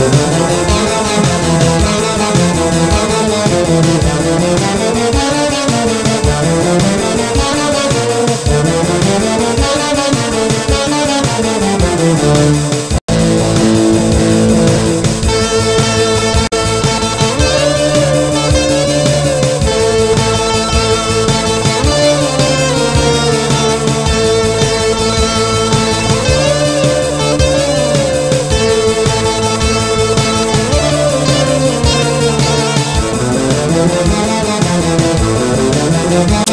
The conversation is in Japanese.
Thank you. about